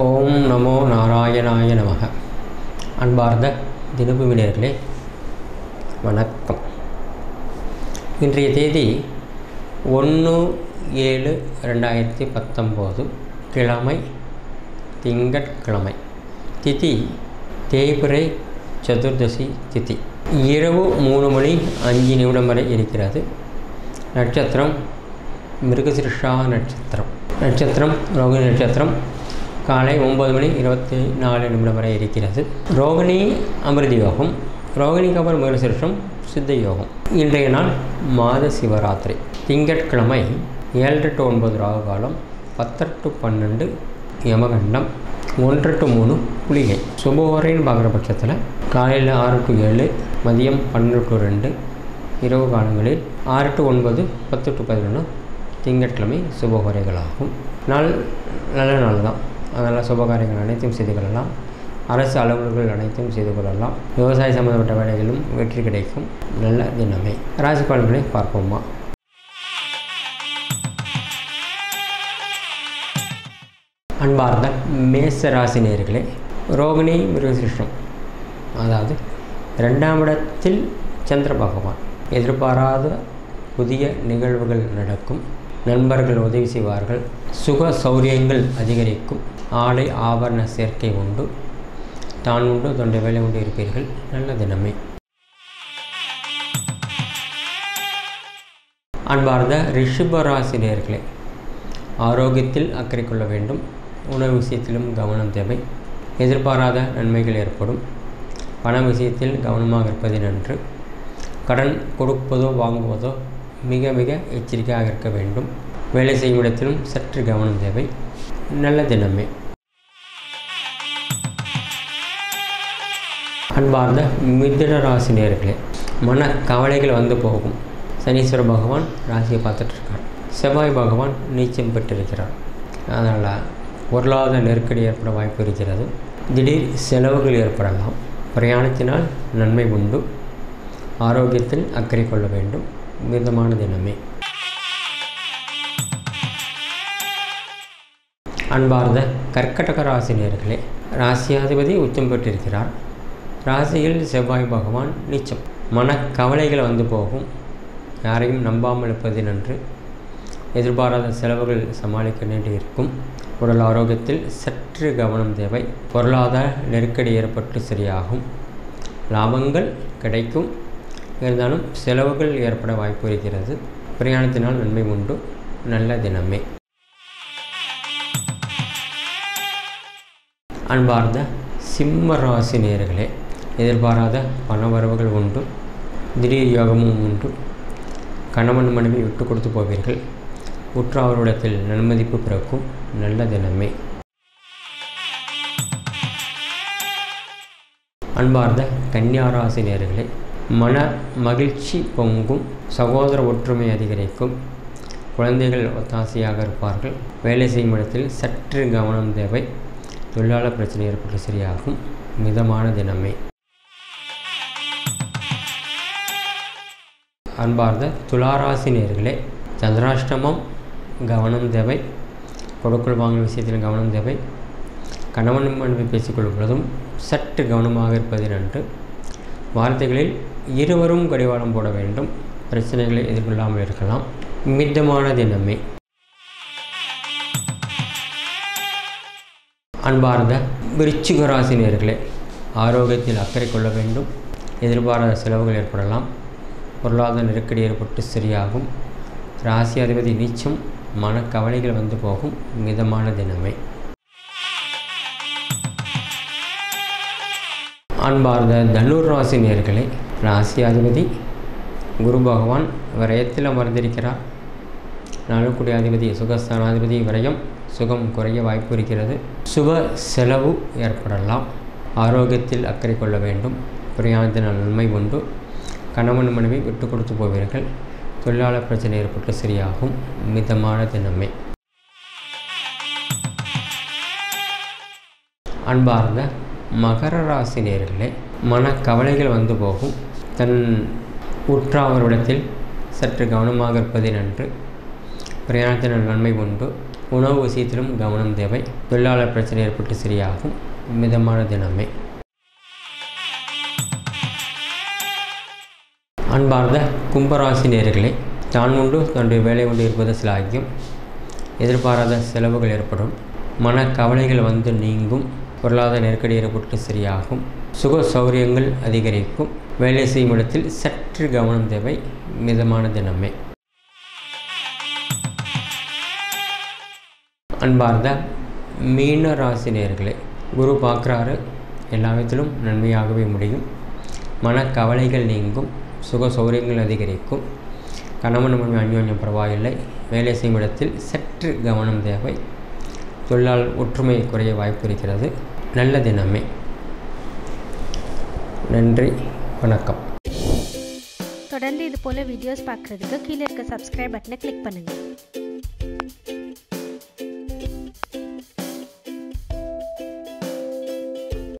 ஓம் நமோ நாராயணாய நமக. அன்பார்ந்த தினபுவினர்களே வணக்கம். இன்றைய தேதி ஒன்று ஏழு ரெண்டாயிரத்தி பத்தொம்போது கிழமை திங்கட்கிழமை திதி தேய்பிரை சதுர்தசி திதி. இரவு மூணு மணி அஞ்சு நிமிடம் வரை இருக்கிறது. நட்சத்திரம் மிருகசிருஷா நட்சத்திரம். நட்சத்திரம் ரோகிணி நட்சத்திரம் காலை ஒம்பது மணி இருபத்தி நாலு நிமிடம் வரை இருக்கிறது. ரோகிணி அமிர்தி யோகம் ரோகிணிக்கு அப்புறம் மிருகசிருஷம் சித்த யோகம். இன்றைய நாள் மாத சிவராத்திரி. திங்கட்கிழமை ஏழு டு ஒன்பது ராகு காலம் பத்து டு பன்னெண்டு யமகண்டம் ஒன்று டு மூணு புலிகை சுபவரைன்னு பார்க்குற பட்சத்தில் காலையில் ஆறு டு ஏழு மதியம் பன்னெண்டு டு ரெண்டு இரவு காலங்களில் ஆறு டு ஒன்பது பத்து டு பதினொன்று திங்கட்கிழமை சுபகாரியங்களாகும் நாள் நல்ல நாள் தான் அதனால் சுபகாரியங்கள் அனைத்தும் செய்து கொள்ளலாம். அரசு அலுவலர்கள் அனைத்தும் செய்து கொள்ளலாம். விவசாய சம்மந்தப்பட்ட வேலைகளும் வெற்றி கிடைக்கும். நல்ல தினமே. ராசி பலன்களை பார்ப்போமா? அன்பார்ந்த மேச ராசி நேர்களே ரோகிணி மிருகசிருஷ்டம். அதாவது ரெண்டாம் இடத்தில் சந்திர பகவான். எதிர்பாராத புதிய நிகழ்வுகள் நடக்கும். நண்பர்கள் உதவி செய்வார்கள். சுக சௌரியங்கள் அதிகரிக்கும். ஆடை ஆபரண சேர்க்கை உண்டு. தான் உண்டு தொண்டை வேலை உண்டு இருப்பீர்கள். நல்ல தினமே. அன்பார்ந்த ரிஷபராசினியர்களே ஆரோக்கியத்தில் அக்கறை கொள்ள வேண்டும். உணவு விஷயத்திலும் கவனம் தேவை. எதிர்பாராத நன்மைகள் ஏற்படும். பண விஷயத்தில் கவனமாக இருப்பது நன்று. கடன் கொடுப்பதோ வாங்குவதோ மிக மிக எச்சரிக்கையாக இருக்க வேண்டும். வேலை செய்யும் இடத்திலும் சற்று கவனம் தேவை. நல்ல தினமே. அன்பார்ந்த மிதுன ராசி நேர்களே மன கவலைகள் வந்து போகும். சனீஸ்வர பகவான் ராசியை பார்த்துட்டு இருக்கார் செவ்வாய் பகவான் நீச்சம் பெற்றிருக்கிறார். அதனால் பொருளாதார நெருக்கடி ஏற்பட வாய்ப்பு இருக்கிறது. திடீர் செலவுகள் ஏற்படலாம். பிரயாணத்தினால் நன்மை உண்டு. ஆரோக்கியத்தில் அக்கறை கொள்ள வேண்டும். மிதமான தினமே அன்பார்ந்த கர்க்கடக ராசி நேர்களே ராசியாதிபதி உச்சம் பெற்றிருக்கிறார். ராசியில் செவ்வாய் பகவான் நீச்சம். மன கவலைகள் வந்து போகும். யாரையும் நம்பாமல் இருப்பது நன்று. எதிர்பாராத செலவுகள் சமாளிக்க வேண்டி இருக்கும். உடல் ஆரோக்கியத்தில் சற்று கவனம் தேவை. பொருளாதார நெருக்கடி ஏற்பட்டு சரியாகும். லாபங்கள் கிடைக்கும். இருந்தாலும் செலவுகள் ஏற்பட வாய்ப்பு இருக்கிறது. பிரயாணத்தினால் நன்மை உண்டு. நல்ல தினமே. அன்பார்ந்த சிம்ம ராசி நேர்களே எதிர்பாராத பண வரவுகள் உண்டு திடீர் யோகமும் உண்டு. கணவன் மனைவி விட்டு கொடுத்து போவீர்கள். உற்றாவருடத்தில் நன்மதிப்பு பிறக்கும். நல்ல தினமே. அன்பார்ந்த கன்னியாராசினியர்களே மன மகிழ்ச்சி பொங்கும். சகோதர ஒற்றுமை அதிகரிக்கும். குழந்தைகள் ஒத்தாசையாக இருப்பார்கள். வேலை செய்யும் இடத்தில் சற்று கவனம் தேவை. தொழிலாளர் பிரச்சனை ஏற்பட்டு சரியாகும். மிதமான தினமே. அன்பார்ந்த துளாராசி நேர்களே சந்திராஷ்டமம் கவனம் தேவை கொடுக்கல் வாங்கல் விஷயத்தில் கவனம் தேவை. கணவன் மனைவி பேசிக்கொள்ளும் பொழுதும் சற்று கவனமாக இருப்பது நன்று. வார்த்தைகளில் இருவரும் கடிவாளம் போட வேண்டும் பிரச்சனைகளை எதிர்கொள்ளாமல் இருக்கலாம். மிதமான தினமே. அன்பார்ந்த விருச்சிகராசினியர்களே நேர்களே ஆரோக்கியத்தில் அக்கறை கொள்ள வேண்டும் எதிர்பாராத செலவுகள் ஏற்படலாம். பொருளாதார நெருக்கடி ஏற்பட்டு சரியாகும். ராசி அதிபதி நீச்சம் மனக்கவலைகள் வந்து போகும். மிதமான தினமே. அன்பார்ந்த தனுர் ராசி நேர்களே ராசி அதிபதி குரு பகவான் விரயத்தில் அமர்ந்திருக்கிறார். நாளுக்குடி அதிபதி சுகஸ்தானாதிபதி விரயம் சுகம் குறைய வாய்ப்பு இருக்கிறது. சுப செலவு ஏற்படலாம். ஆரோக்கியத்தில் அக்கறை கொள்ள வேண்டும். பிரயாணத்தினால் நன்மை உண்டு. கணவன் மனைவி விட்டு கொடுத்து போவீர்கள். தொழிலாளர் பிரச்சனை ஏற்பட்டு சரியாகும். மிதமான தினமே. அன்பார்ந்த மகர ராசி நேர்களே மனக்கவலைகள் வந்து போகும். தன் உற்றாவரிடத்தில் சற்று கவனமாக இருப்பது நன்று. பிரயாணத்தினால் நன்மை உண்டு. உணவு விஷயத்திலும் கவனம் தேவை. தொழிலாளர் பிரச்சனை ஏற்பட்டு சரியாகும். மிதமான தினமே. அன்பார்ந்த கும்பராசி நேர்களே தான் உண்டு தன்னுடைய வேலை கொண்டு இருப்பது சிலாகியும் எதிர்பாராத செலவுகள் ஏற்படும். மன கவலைகள் வந்து நீங்கும். பொருளாதார நெருக்கடி ஏற்பட்டு சரியாகும். சுக சௌகரியங்கள் அதிகரிக்கும். வேலை செய்யும் இடத்தில் சற்று கவனம் தேவை. மிதமான தினமே. அன்பார்ந்த மீன ராசி நேர்களே குரு பார்க்குறாரு. எல்லா விதத்திலும் நன்மையாகவே முடியும். மன கவலைகள் நீங்கும். சுக சௌகரியங்கள் அதிகரிக்கும். கணவன் மனைவி அந்யோன்யம் பரவாயில்லை. வேலை செய்யும் இடத்தில் சற்று கவனம் தேவை. தொழிலால் ஒற்றுமை குறைய வாய்ப்பு இருக்கிறது. நல்ல தினமே. நன்றி. வணக்கம். தொடர்ந்து இது போல் வீடியோஸ் பார்க்குறதுக்கு கீழே இருக்க சப்ஸ்கிரைப் பட்டனை கிளிக் பண்ணுங்கள்